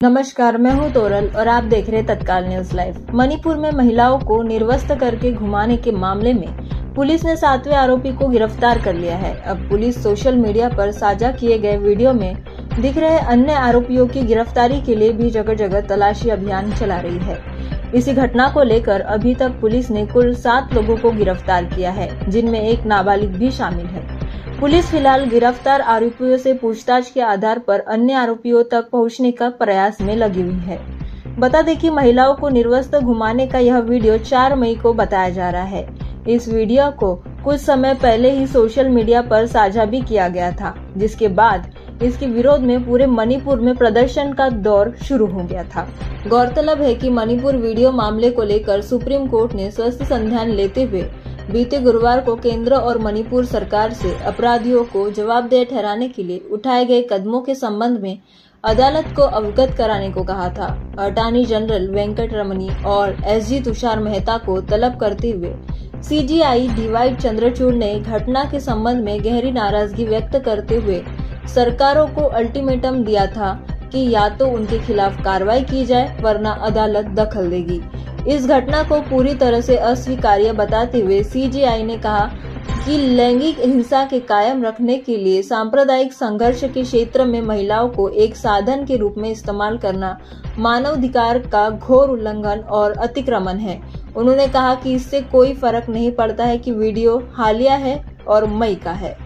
नमस्कार, मैं हूँ तोरल और आप देख रहे तत्काल न्यूज़ लाइव। मणिपुर में महिलाओं को निर्वस्त करके घुमाने के मामले में पुलिस ने सातवें आरोपी को गिरफ़्तार कर लिया है। अब पुलिस सोशल मीडिया पर साझा किए गए वीडियो में दिख रहे अन्य आरोपियों की गिरफ्तारी के लिए भी जगह जगह तलाशी अभियान चला रही है। इसी घटना को लेकर अभी तक पुलिस ने कुल सात लोगों को गिरफ़्तार किया है, जिनमें एक नाबालिग भी शामिल है। पुलिस फ़िलहाल गिरफ़्तार आरोपियों से पूछताछ के आधार पर अन्य आरोपियों तक पहुँचने का प्रयास में लगी हुई है। बता दें कि महिलाओं को निर्वस्त घुमाने का यह वीडियो 4 मई को बताया जा रहा है। इस वीडियो को कुछ समय पहले ही सोशल मीडिया पर साझा भी किया गया था, जिसके बाद इसके विरोध में पूरे मणिपुर में प्रदर्शन का दौर शुरू हो गया था। गौरतलब है कि मणिपुर वीडियो मामले को लेकर सुप्रीम कोर्ट ने स्वस्थ संज्ञान लेते हुए बीते गुरुवार को केंद्र और मणिपुर सरकार से अपराधियों को जवाबदेह ठहराने के लिए उठाए गए कदमों के संबंध में अदालत को अवगत कराने को कहा था। अटॉर्नी जनरल वेंकट रमनी और एसजी तुषार मेहता को तलब करते हुए सीजीआई डीवाई चंद्रचूड़ ने घटना के संबंध में गहरी नाराज़गी व्यक्त करते हुए सरकारों को अल्टीमेटम दिया था कि या तो उनके खिलाफ कार्रवाई की जाए, वरना अदालत दखल देगी। इस घटना को पूरी तरह से अस्वीकार्य बताते हुए सीजीआई ने कहा कि लैंगिक हिंसा के कायम रखने के लिए सांप्रदायिक संघर्ष के क्षेत्र में महिलाओं को एक साधन के रूप में इस्तेमाल करना मानवाधिकार का घोर उल्लंघन और अतिक्रमण है। उन्होंने कहा कि इससे कोई फ़र्क नहीं पड़ता है कि वीडियो हालिया है और मई का है।